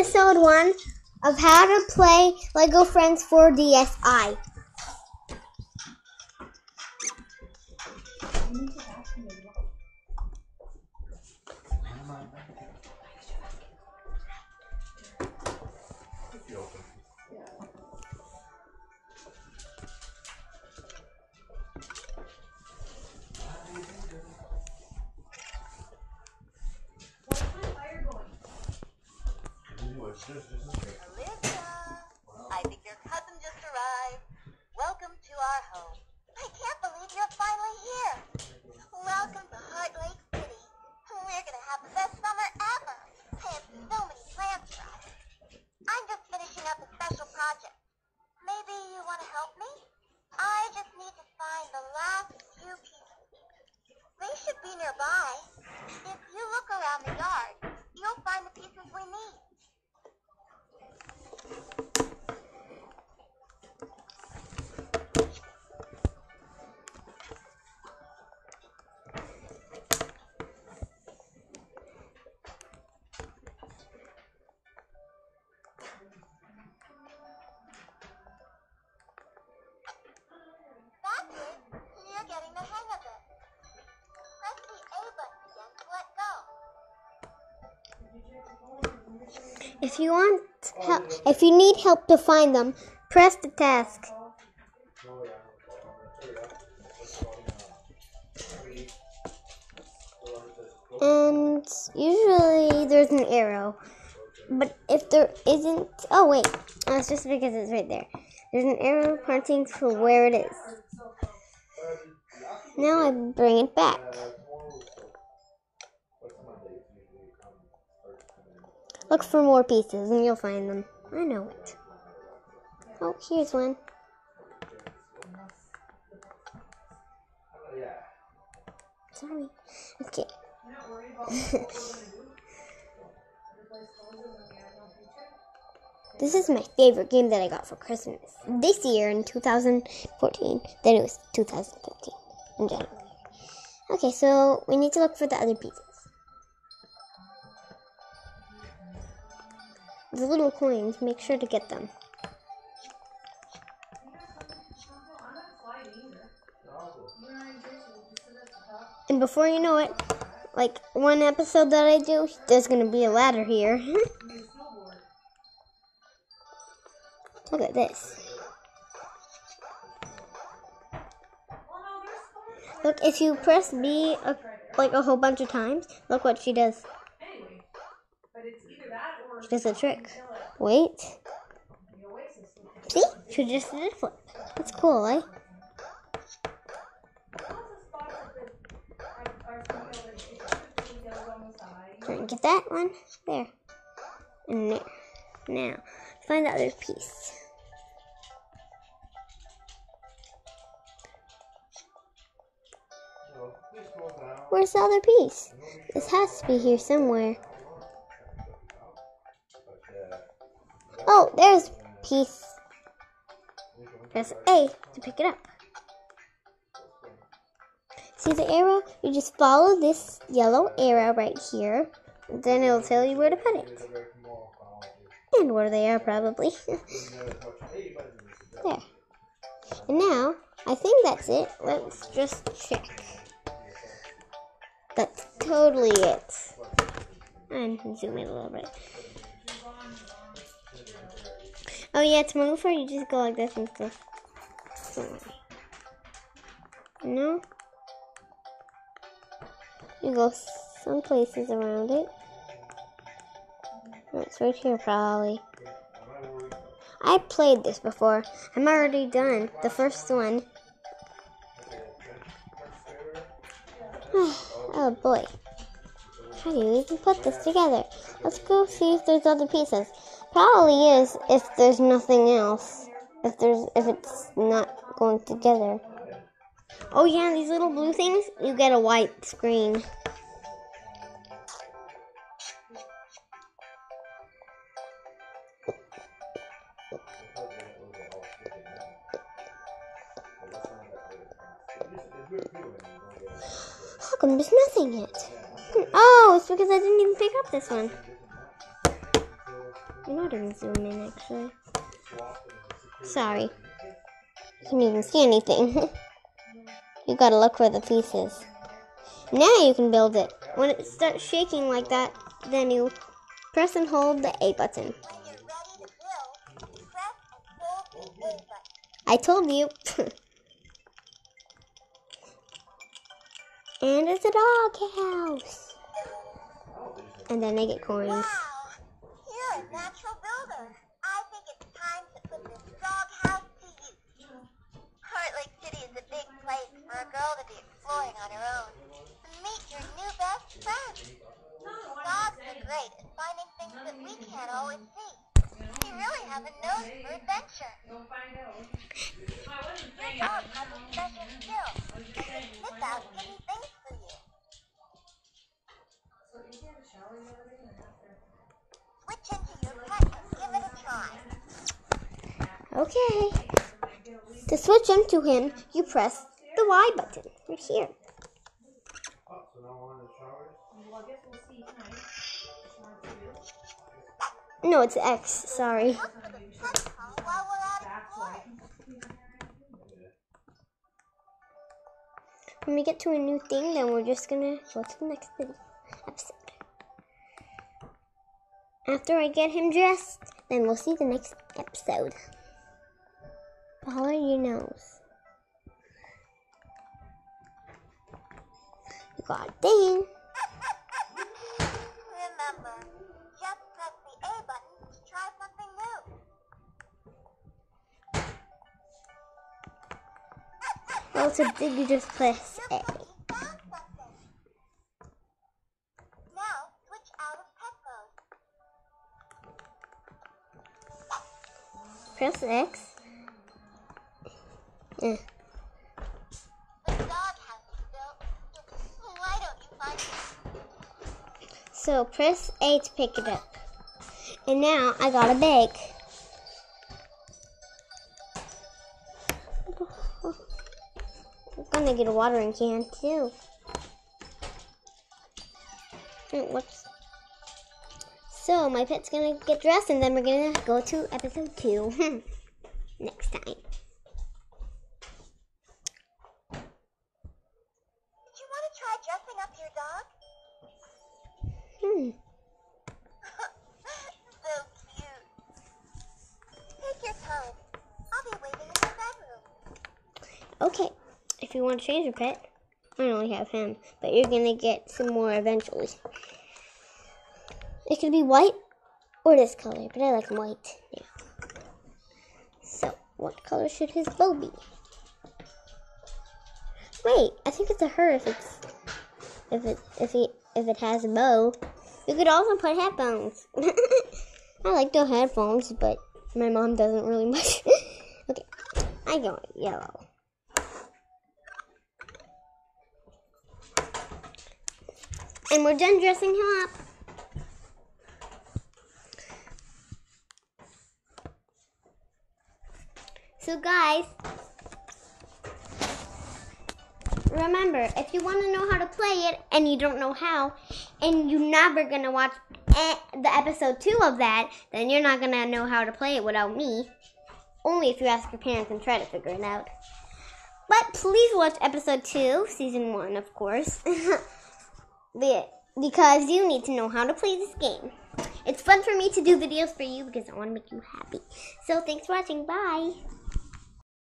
episode one of how to play Lego Friends 4 DSi. Olivia, I think your cousin just arrived. Welcome to our home. I can't believe you're finally here. Welcome to Heart Lake City. We're gonna have the best summer ever. I have so many plans for us. I'm just finishing up a special project. Maybe you want to help me? I just need to find the last few pieces. They should be nearby. If you look around the yard, If you want help, if you need help to find them, press the task. And usually there's an arrow. But if there isn't, oh wait, that's just because it's right there. There's an arrow pointing to where it is. Now I bring it back. Look for more pieces and you'll find them. I know it. Oh, here's one. Sorry. Okay. this is my favorite game that I got for Christmas this year in 2014. Then it was 2015 in January. Okay, so we need to look for the other pieces. The little coins, make sure to get them. And before you know it, like one episode that I do, there's gonna be a ladder here. Look at this. Look, if you press B a, like a whole bunch of times, look what she does. She does a trick. Wait. See? She just did a flip. That's cool, eh? Get that one. There. And there. Now, find the other piece. Where's the other piece? This has to be here somewhere. Oh, there's piece. Press A to pick it up. See the arrow? You just follow this yellow arrow right here. Then it'll tell you where to put it. And where they are, probably. there. And now, I think that's it. Let's just check. That's totally it. And zoom in a little bit. Oh yeah, it's move her, you just go like this and stuff. No? You go some places around it. It's right here, probably. I played this before. I'm already done. The first one. oh boy. How do you even put this together? Let's go see if there's other pieces. Probably is if there's nothing else. If there's if it's not going together. Oh yeah, these little blue things, you get a white screen. How come there's nothing yet? Oh, it's because I didn't even pick up this one. I'm not even zoom in actually. Sorry. You can't even see anything. you gotta look for the pieces. Now you can build it. When it starts shaking like that, then you press and hold the A button. When you're ready to build, press and hold the A button. I told you. and it's a dog house. And then they get coins. Natural builder. I think it's time to put this dog house to use. Heart Lake City is a big place for a girl to be exploring on her own. Meet your new best friend. Dogs are great at finding things that we can't always see. They really have a nose for adventure. Your dog has a special skill. They can sniff out hidden things for you. Switch into your pet and give it a try. Okay. To switch into him, you press the Y button right here. No, it's X. Sorry. When we get to a new thing, then we're just gonna go to the next video After I get him dressed, then we'll see the next episode. Follow your nose. You got a thing. Remember, just press the A button to try something new. Well, so did you just press A? It? So press A to pick it up. And now I got a bag. I'm gonna get a watering can too. Oh, whoops. So my pet's gonna get dressed and then we're gonna go to episode two next time. Did you want to try dressing up your dog? Hmm. so cute. Take your time. I'll be waiting in your bedroom. Okay, if you want to change your pet, I only have him, but you're gonna get some more eventually. It could be white or this color, but I like white. Yeah. So, what color should his bow be? Wait, I think it's a her if it's if it if he if it has a bow. You could also put headphones. I like the headphones, but my mom doesn't really much. okay, I go yellow. And we're done dressing him up. So, guys, remember if you want to know how to play it and you don't know how, and you're never going to watch the episode two of that, then you're not going to know how to play it without me. Only if you ask your parents and try to figure it out. But please watch episode two, season one, of course. Because you need to know how to play this game. It's fun for me to do videos for you because I want to make you happy. So thanks for watching. Bye.